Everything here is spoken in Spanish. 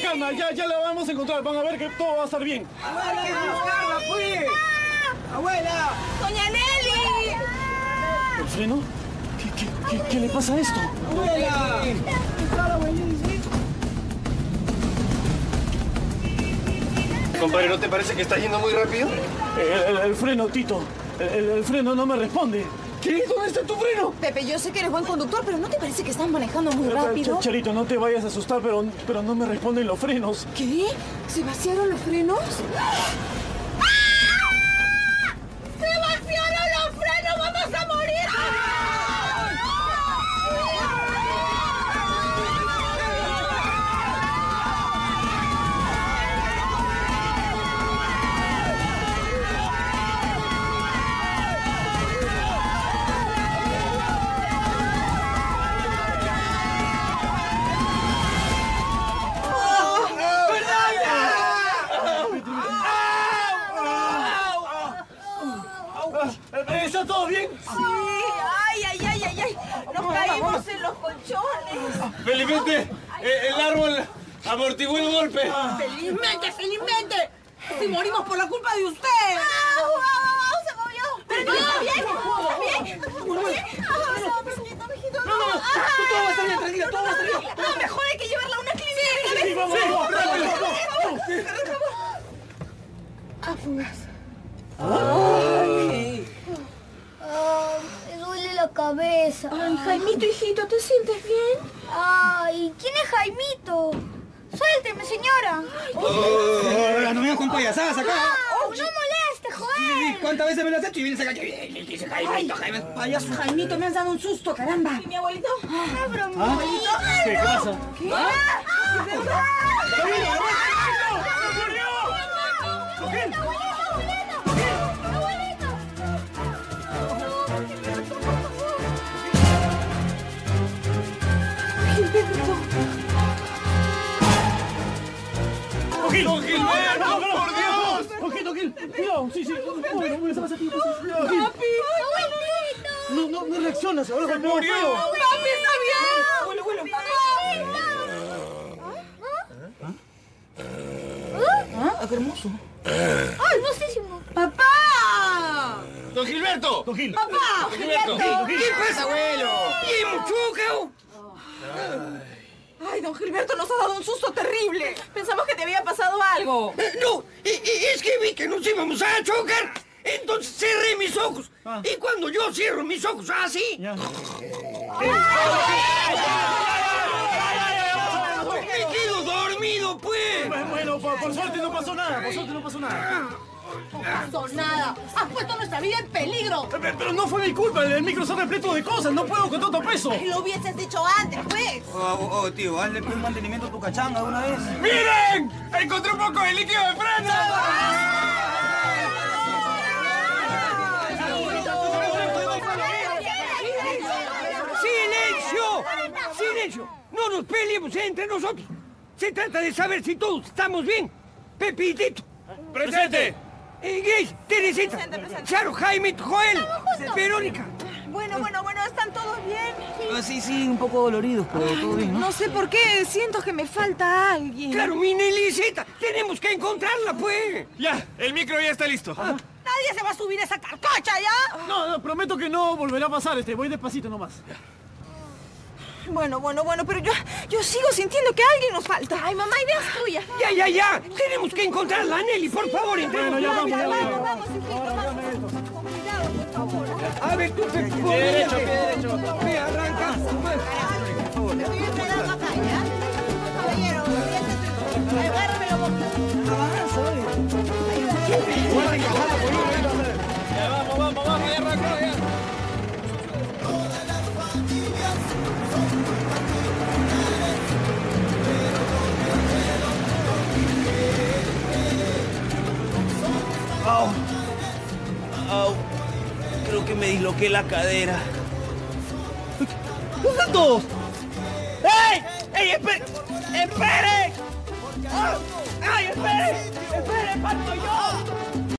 calma, ya, ya la vamos a encontrar. Van a ver que todo va a estar bien. ¡Abuela, hay que buscarla, pues! ¡Abuela! ¡Doña Nelly! ¿El freno? ¿Qué, qué, qué, qué le pasa a esto? ¡Abuela! Compadre, ¿no te parece que está yendo muy rápido? El, el- el freno, Tito. El, el- el freno no me responde. ¿Qué? ¿Dónde está tu freno? Pepe, yo sé que eres buen conductor, pero ¿no te parece que estás manejando muy rápido? Charito, no te vayas a asustar, pero, pero no me responden los frenos. ¿Qué? ¿Se vaciaron los frenos? ¡Ah! ¿Está todo bien? Sí, ay, ay, ay, ay, ay. Nos caímos en los colchones. Felizmente, eh, el árbol amortiguó el golpe. Felizmente, felizmente. Si morimos por la culpa de usted. ¡Se movió! ¿Pero está bien? ¿Está bien? ¿Está bien? Ah, mijito, mijito, no. Todo va a estar bien, tranquila, todo va a estar bien. No, mejor hay que llevarla a una clínica. Sí, vamos, vamos, rápido. Ah, me duele la cabeza. Ay, Jaimito, hijito, ¿te sientes bien? Ay, ¿quién es Jaimito? Suélteme, señora. ¡Hola, no vengas con payasadas acá! Ah, no moleste, Joel. ¿Cuántas veces me lo has hecho y vienes acá? Dice Jaimito, Jaimito, payaso. Jaimito, me has dado un susto, caramba. ¿Y mi abuelito? Una bromita. ¿Qué, qué pasa? ¡Gil! ¡Don Gilberto, por Dios! ¡Ojito, Gil! ¡Cuidado! Sí, sí. Bueno, bueno, pasa aquí. Cuidado, Gil. No, no, no reaccionas. Ahora golpea murió! ¡Papi, está bien! Abuelo, abuelo. ¡Ah, qué hermoso! ¡Ay, hermosísimo! ¡Papá! ¡Don Gilberto! Don Gil. ¡Papá! Gilberto! ¿Qué pasa, abuelo? ¡Y muchuca! Ay, don Gilberto nos ha dado un susto terrible. Pensamos que te había pasado algo. No, e- e- es que vi que nos íbamos a chocar. Entonces cerré mis ojos. Y cuando yo cierro mis ojos así, Ya. me quedo dormido, pues. Bueno, por, por suerte no pasó nada. Por suerte no pasó nada. No pasó nada. Has puesto nuestra vida en peligro. Pero no fue mi culpa. El micro está repleto de cosas. No puedo con tanto peso. Lo hubieses dicho antes, pues. Oh, oh, tío, hazle un mantenimiento a tu cachanga de una vez. ¡Miren! ¡Encontré un poco de líquido de freno! ¡Silencio! ¡Silencio! No nos peleemos entre nosotros. Se trata de saber si todos estamos bien. Pepitito, ¡Presente! Inglés, Teresita, Charo, Jaime, Joel, Verónica. Bueno, bueno, bueno, ¿están todos bien? sí, sí, un poco doloridos, pero todo bien, No sé por qué, siento que me falta alguien. Claro, mi Nelicita, tenemos que encontrarla, pues. Ya, el micro ya está listo. Nadie se va a subir a esa carcacha, ¿ya? No, no, prometo que no volverá a pasar. Este, voy despacito nomás. Bueno, bueno, bueno, pero yo, yo sigo sintiendo que alguien nos falta. Ay, mamá, ideas tuyas. Ya, ya, ya. Tenemos que encontrarla, Nelly, por favor, Bueno, ya vamos, ya vamos. Vamos, vamos. Con cuidado, por favor. A ver, tú te derecho, derecho. Ve, arranca. Que me disloqué la cadera. ¿Dónde están todos? ¡Ey! ¡Ey, espere! ¡Espere! ¡Ay, espere! ¡Espere, falto yo!